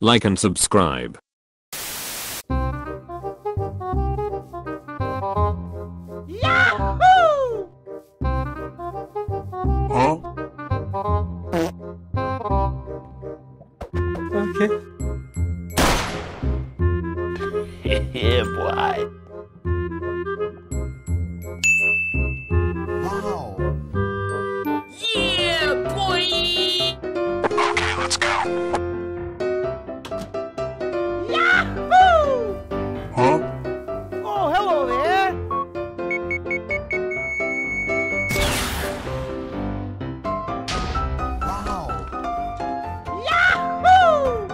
like and subscribe. Yahoo! Huh? Okay. yeah, boy. Yahoo! Huh? Oh, hello there! Wow. Yahoo!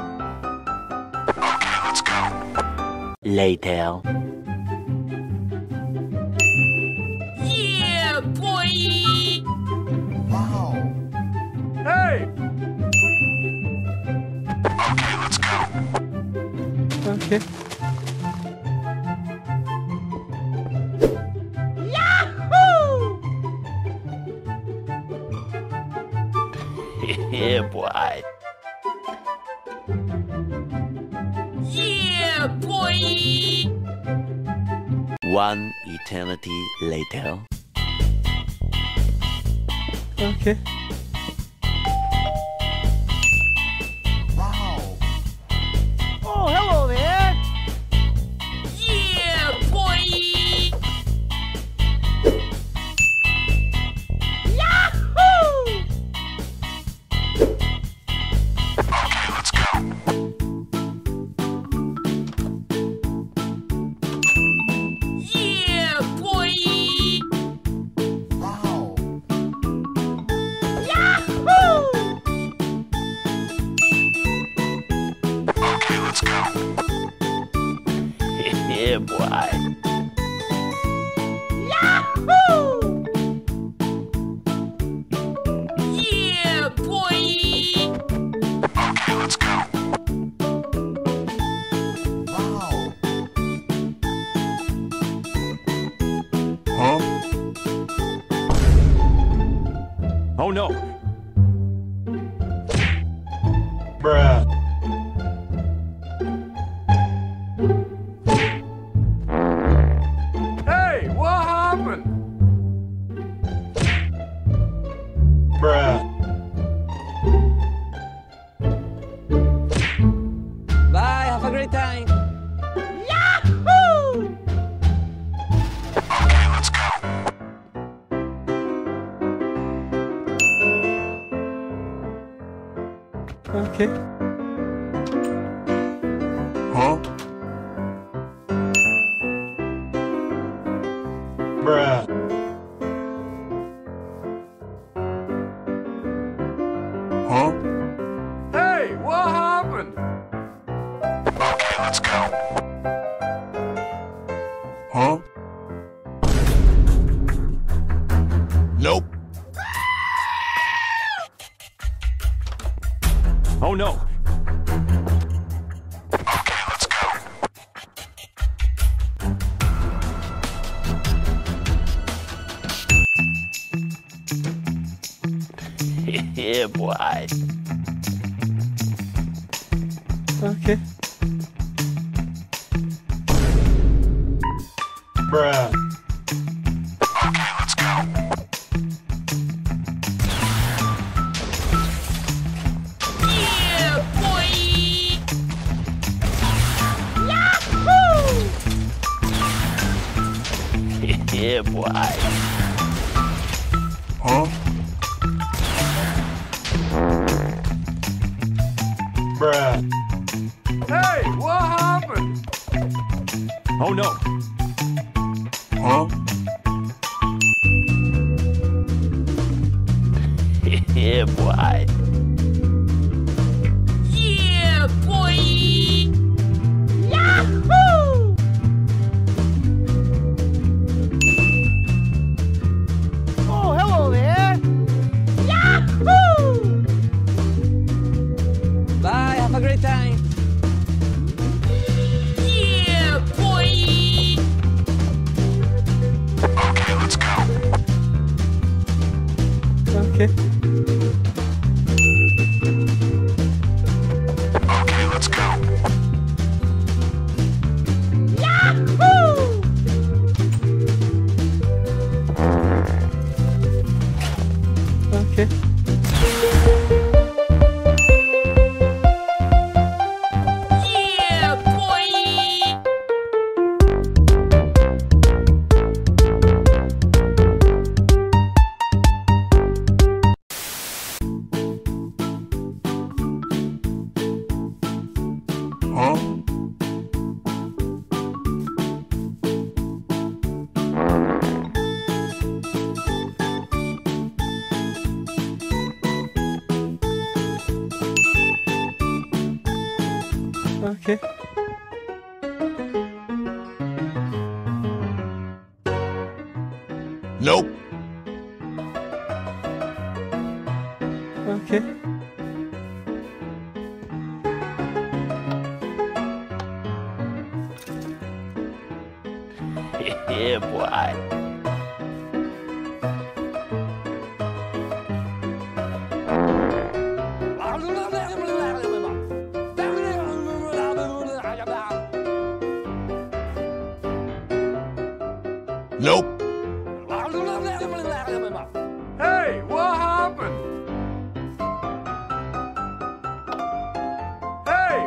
Okay, let's go. Later. Go. Okay. Yahoo! yeah, boy. Yeah, boy! One eternity later. Okay. yeah, boy. Yeah, boy. Okay. Bruh. Okay, let's go. Yeah, boy! Yahoo! yeah, boy. Huh? Bruh. Hey, what happened? Oh no! Huh? yeah, boy. Okay. Nope. Okay. yeah, boy. Nope. Hey, what happened? Hey,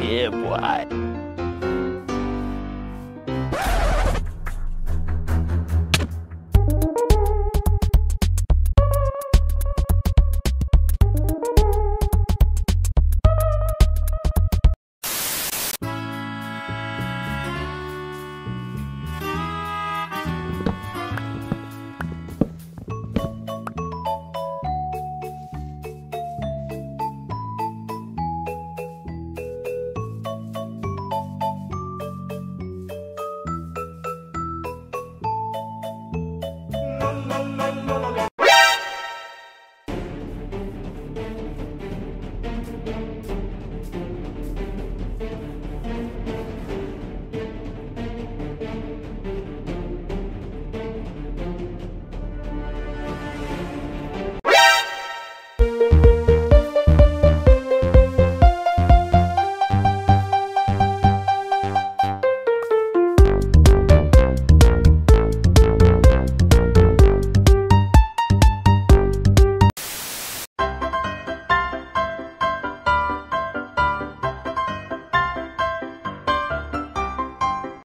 yeah, boy.